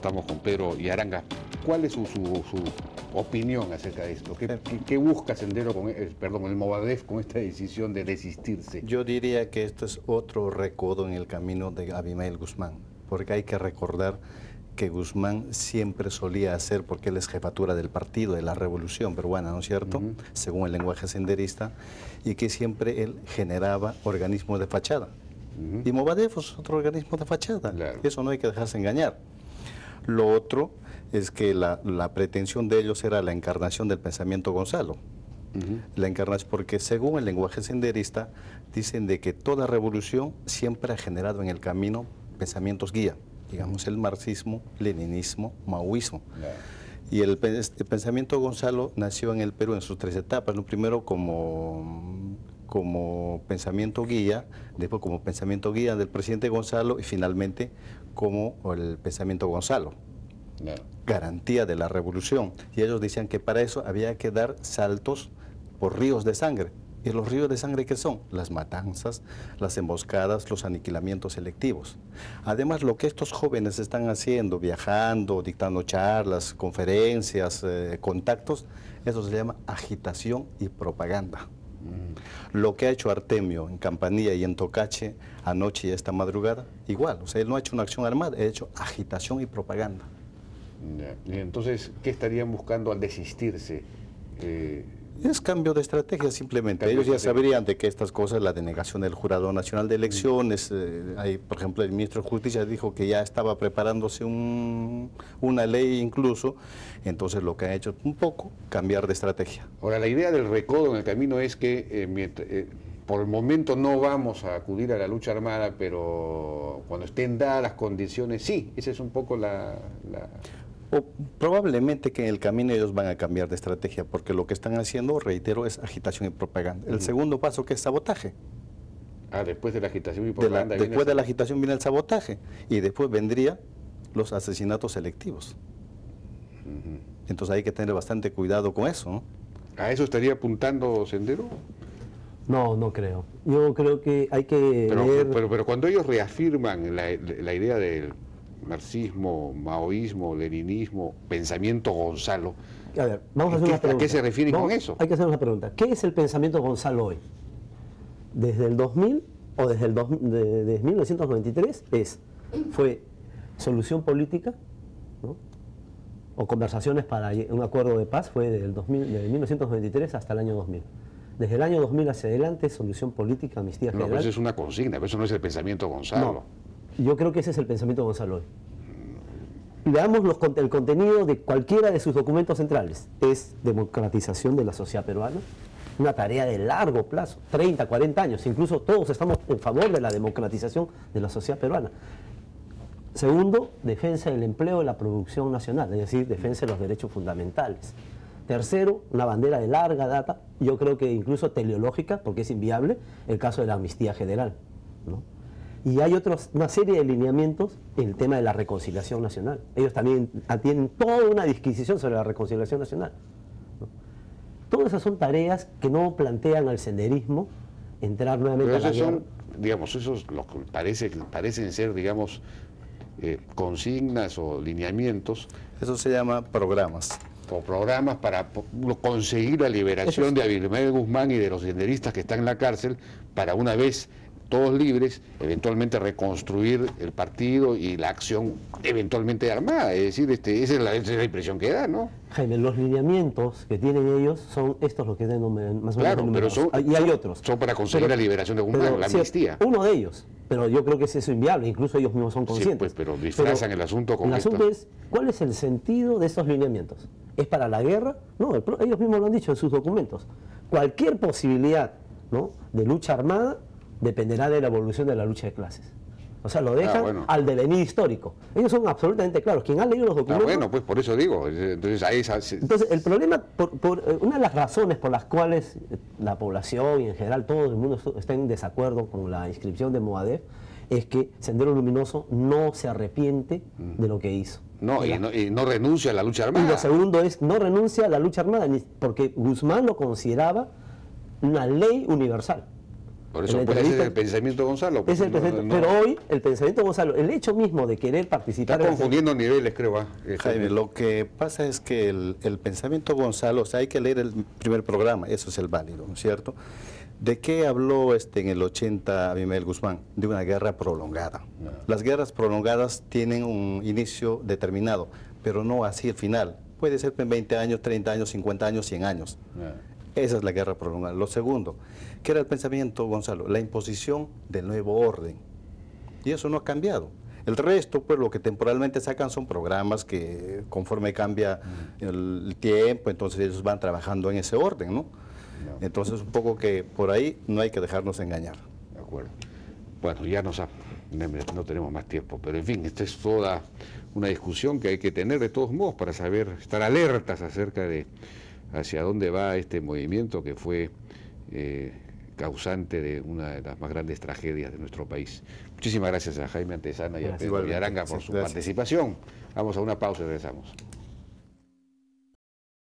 Estamos con Pedro y Aranga. ¿Cuál es su, opinión acerca de esto? ¿Qué, busca Sendero con, eh, perdón, el Movadef con esta decisión de desistirse? Yo diría que esto es otro recodo en el camino de Abimael Guzmán, porque hay que recordar que Guzmán siempre solía hacer, porque él es jefatura del partido, de la revolución peruana, ¿no es cierto? Según el lenguaje senderista, y que siempre él generaba organismos de fachada. Y Movadef es otro organismo de fachada. Eso no hay que dejarse engañar. Lo otro es que la, pretensión de ellos era la encarnación del pensamiento Gonzalo. La encarnación, porque según el lenguaje senderista, dicen de que toda revolución siempre ha generado en el camino pensamientos guía, digamos el marxismo, leninismo, maoísmo. Y el, pensamiento Gonzalo nació en el Perú en sus tres etapas. Lo primero como, como pensamiento guía, después como pensamiento guía del presidente Gonzalo y finalmente como el pensamiento Gonzalo. Garantía de la revolución. Y ellos decían que para eso había que dar saltos por ríos de sangre. ¿Y los ríos de sangre qué son? Las matanzas, las emboscadas, los aniquilamientos selectivos. Además, lo que estos jóvenes están haciendo, viajando, dictando charlas, conferencias, eh, contactos, eso se llama agitación y propaganda. Lo que ha hecho Artemio en Campanilla y en Tocache anoche y esta madrugada, igual. O sea, él no ha hecho una acción armada, ha hecho agitación y propaganda. Y entonces, ¿qué estarían buscando al desistirse? Eh, es cambio de estrategia simplemente. Ellos ya sabrían de que estas cosas, la denegación del Jurado Nacional de Elecciones, eh, por ejemplo, el ministro de Justicia dijo que ya estaba preparándose una ley incluso, entonces lo que han hecho es un poco cambiar de estrategia. Ahora, la idea del recodo en el camino es que eh, eh, por el momento no vamos a acudir a la lucha armada, pero cuando estén dadas las condiciones, sí, esa es un poco la o probablemente que en el camino ellos van a cambiar de estrategia, porque lo que están haciendo, reitero, es agitación y propaganda. El segundo paso que es sabotaje. Ah, después de la agitación y propaganda. después de la agitación viene el sabotaje y después vendría los asesinatos selectivos. Entonces hay que tener bastante cuidado con eso. ¿A eso estaría apuntando Sendero? No, no creo. Yo creo que hay que... Pero, pero, cuando ellos reafirman la, la idea del marxismo, maoísmo, leninismo, pensamiento Gonzalo. A ver, vamos a hacer una pregunta. ¿A qué se refieren con eso? Hay que hacer una pregunta. ¿Qué es el pensamiento Gonzalo hoy? Desde el 2000 o desde el de, 1993 es, fue solución política, ¿no? o conversaciones para un acuerdo de paz, fue del 2000, de 1993 hasta el año 2000. Desde el año 2000 hacia adelante, solución política, amnistía general. No, pero eso es una consigna, pero eso no es el pensamiento Gonzalo. Yo creo que ese es el pensamiento de Gonzalo Veamos los, el contenido de cualquiera de sus documentos centrales. Es democratización de la sociedad peruana, una tarea de largo plazo, 30, 40 años. Incluso todos estamos en favor de la democratización de la sociedad peruana. Segundo, defensa del empleo y la producción nacional, es decir, defensa de los derechos fundamentales. Tercero, una bandera de larga data, yo creo que incluso teleológica, porque es inviable, el caso de la amnistía general. ¿no? Y hay otros, una serie de lineamientos en el tema de la reconciliación nacional. Ellos también tienen toda una disquisición sobre la reconciliación nacional. Todas esas son tareas que no plantean al senderismo entrar nuevamente a la son, digamos, esos los que parece, parecen ser, digamos, eh, consignas o lineamientos. Eso se llama programas. O programas para conseguir la liberación de Abilmel Guzmán y de los senderistas que están en la cárcel para una vez todos libres, eventualmente reconstruir el partido y la acción eventualmente armada. Es decir, este, esa, es la, impresión que da, ¿no? Jaime, los lineamientos que tienen ellos son estos los que denominan más o menos. Claro, pero son, y hay otros. Son para conseguir la liberación de Guzmán, la amnistía. Uno de ellos, pero yo creo que es eso inviable, incluso ellos mismos son conscientes. Sí, pues, pero disfrazan el asunto con El asunto es, ¿cuál es el sentido de estos lineamientos? ¿Es para la guerra? No, ellos mismos lo han dicho en sus documentos. Cualquier posibilidad ¿no? de lucha armada dependerá de la evolución de la lucha de clases. O sea, lo dejan ah, al devenir histórico. Ellos son absolutamente claros. Quien ha leído los ah, documentos... bueno, pues por eso digo. Entonces, ahí Entonces el problema, por, eh, una de las razones por las cuales la población y en general todo el mundo está en desacuerdo con la inscripción de Moadef es que Sendero Luminoso no se arrepiente de lo que hizo. No y, no, y no renuncia a la lucha armada. Y lo segundo es, no renuncia a la lucha armada, porque Guzmán lo consideraba una ley universal. Por eso puede ser el pensamiento Gonzalo. Es el pensamiento, Pero hoy el pensamiento Gonzalo, el hecho mismo de querer participar... Está confundiendo niveles, creo. ¿ah? Jaime, lo que pasa es que el, el, pensamiento Gonzalo, o sea, hay que leer el primer programa, eso es el válido, ¿no es cierto? ¿De qué habló este en el 80 Abimael Guzmán? De una guerra prolongada. Las guerras prolongadas tienen un inicio determinado, pero no así el final. Puede ser en 20 años, 30 años, 50 años, 100 años. Esa es la guerra prolongada. Lo segundo, ¿qué era el pensamiento, Gonzalo? La imposición del nuevo orden. Y eso no ha cambiado. El resto, pues lo que temporalmente sacan son programas que conforme cambia el tiempo, entonces ellos van trabajando en ese orden, ¿no? Entonces, un poco que por ahí no hay que dejarnos engañar. De acuerdo. Bueno, ya nos no tenemos más tiempo, pero en fin, esta es toda una discusión que hay que tener de todos modos para saber, estar alertas acerca de hacia dónde va este movimiento que fue eh, causante de una de las más grandes tragedias de nuestro país. Muchísimas gracias a Jaime Antesana y a Pedro Villaranga por su participación. Vamos a una pausa y regresamos.